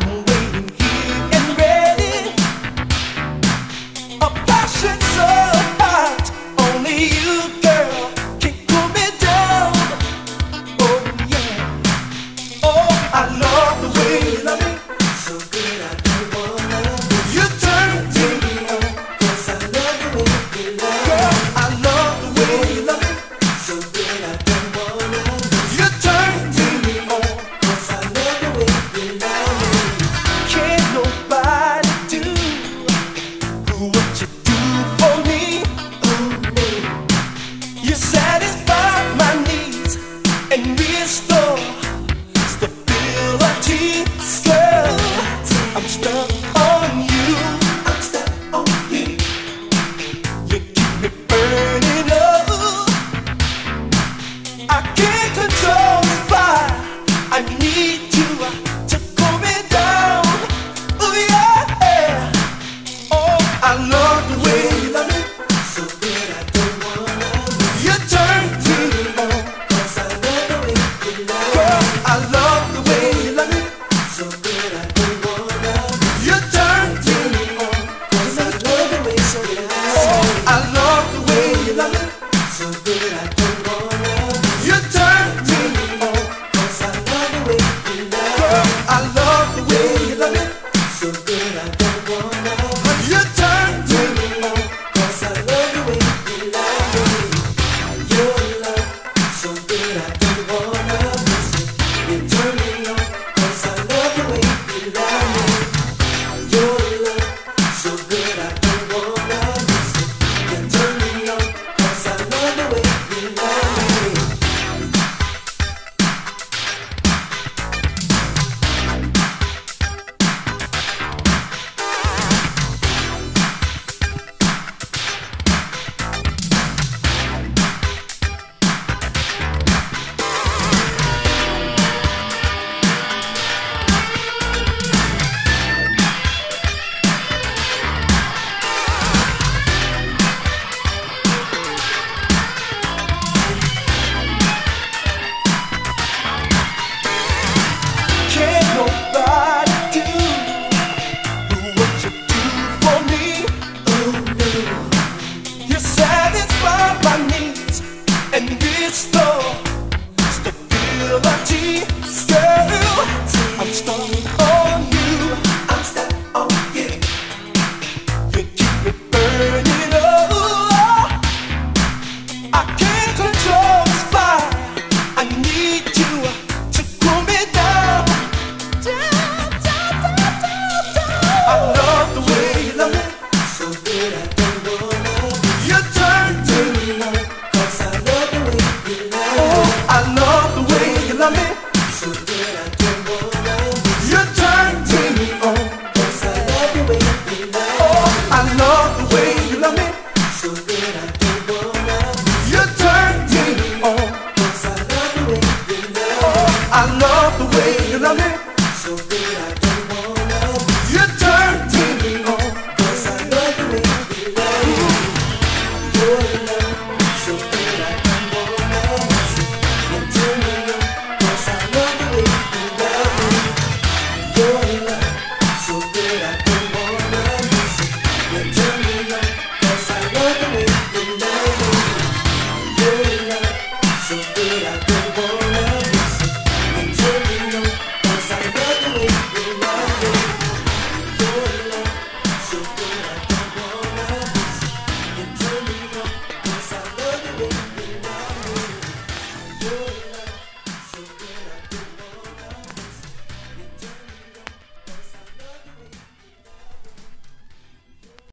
waiting here and ready. A passion so. Good I